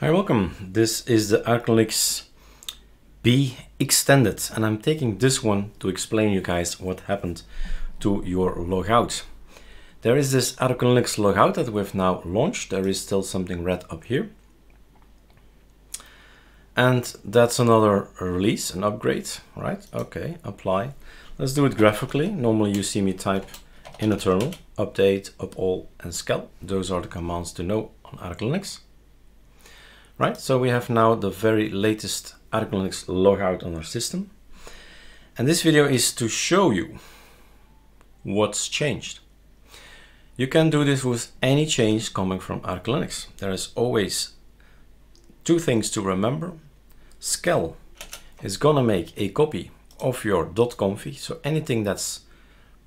Hi, welcome. This is the Arco Linux B extended and I'm taking this one to explain you guys what happened to your logout. There is this Arco Linux logout that we've now launched. There is still something red up here. And that's another release, an upgrade, right? Okay, apply. Let's do it graphically. Normally you see me type in a terminal, update, up all, and skel. Those are the commands to know on Arco Linux. Right, so we have now the very latest Arco Linux logout on our system. And this video is to show you what's changed. You can do this with any change coming from Arco Linux. There is always two things to remember. Skel is gonna make a copy of your .conf, so anything that's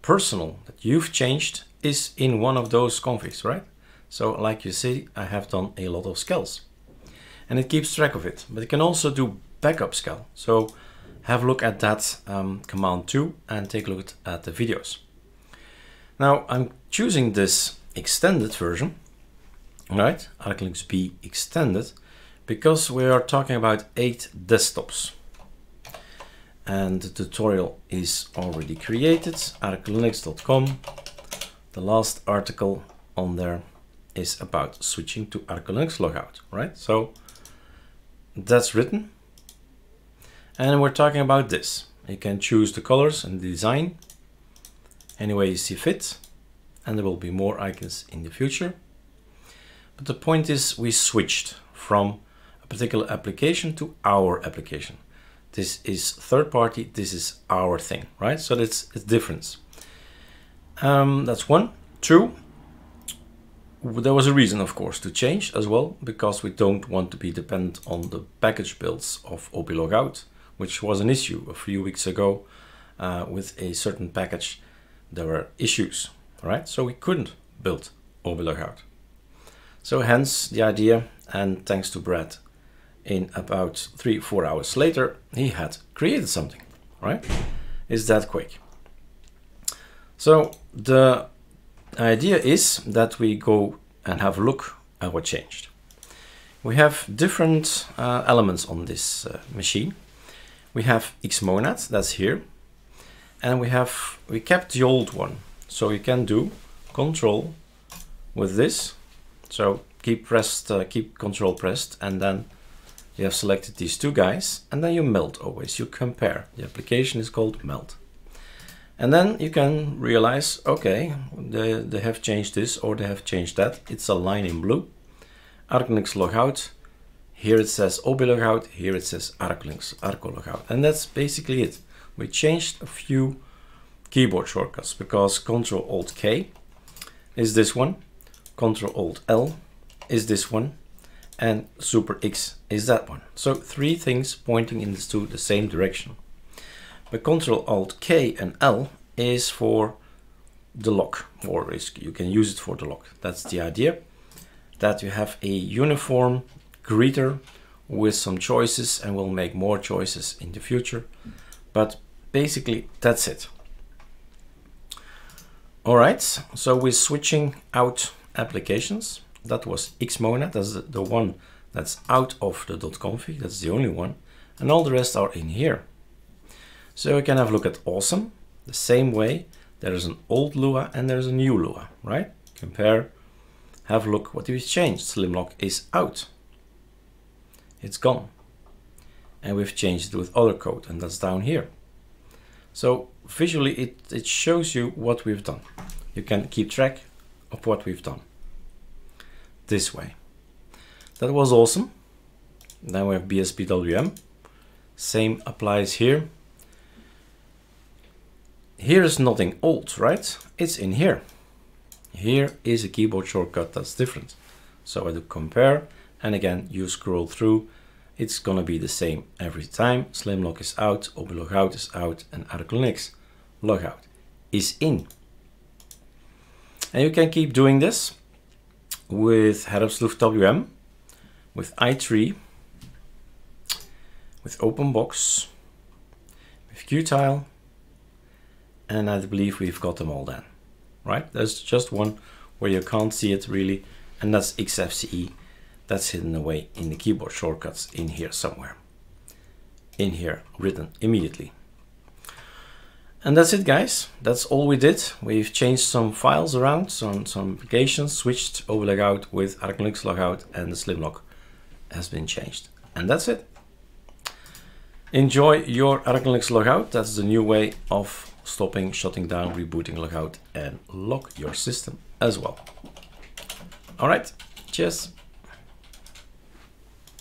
personal that you've changed is in one of those configs, right? So like you see, I have done a lot of skels and it keeps track of it. But it can also do backup skel. So have a look at that um, command too and take a look at the videos. Now I'm choosing this extended version, right? Arco Linux B extended, because we are talking about eight desktops. And the tutorial is already created, arcolinux.com. The last article on there is about switching to Arco Linux logout, right? So that's written. And we're talking about this. You can choose the colors and the design any way you see fit. And there will be more icons in the future. But the point is we switched from a particular application to our application. This is third party, this is our thing, right? So that's a difference. Um, that's one. Two, there was a reason, of course, to change as well, because we don't want to be dependent on the package builds of OBLogout, which was an issue a few weeks ago uh, with a certain package. There were issues, right? So we couldn't build OBLogout. So hence the idea, and thanks to Brad, in about three, four hours later, he had created something, right? Is that quick? So the idea is that we go and have a look at what changed. We have different uh, elements on this uh, machine. We have Xmonad, that's here. And we have, we kept the old one. So you can do control with this. So keep pressed, uh, keep control pressed and then you have selected these two guys and then you meld always, you compare. The application is called meld. And then you can realize, okay, they, they have changed this or they have changed that. It's a line in blue. Arco Linux logout. Here it says OB logout. Here it says Arco Linux Arco logout. And that's basically it. We changed a few keyboard shortcuts because Control Alt K is this one. Control Alt L is this one. And Super X is that one. So three things pointing into the same direction. But Control Alt K and L is for the lock, or risk. you can use it for the lock. That's the idea, that you have a uniform greeter with some choices and we'll make more choices in the future. But basically that's it. All right, so we're switching out applications. That was Xmonad, that's the one that's out of the .conf, that's the only one. And all the rest are in here. So we can have a look at awesome. The same way, there is an old Lua and there's a new Lua, right? Compare, have a look what we've changed. Slimlock is out. It's gone. And we've changed it with other code and that's down here. So visually it, it shows you what we've done. You can keep track of what we've done. This way. That was awesome. Then we have BSPWM. Same applies here. Here is nothing old, right? It's in here. Here is a keyboard shortcut that's different. So I do compare and again you scroll through. It's gonna be the same every time. Slimlock is out, OBLogout is out and Arco Linux logout is in. And you can keep doing this with Head of Herbstluft WM, with i3, with OpenBox, with Qtile, and I believe we've got them all then, right? There's just one where you can't see it really, and that's XFCE. that's hidden away in the keyboard shortcuts in here somewhere. In here, written immediately. And that's it guys, that's all we did. We've changed some files around, some, some applications, switched over logout with Linux logout and the slim lock has been changed. And that's it. Enjoy your Linux logout, that's the new way of stopping, shutting down, rebooting logout and lock your system as well. All right, cheers.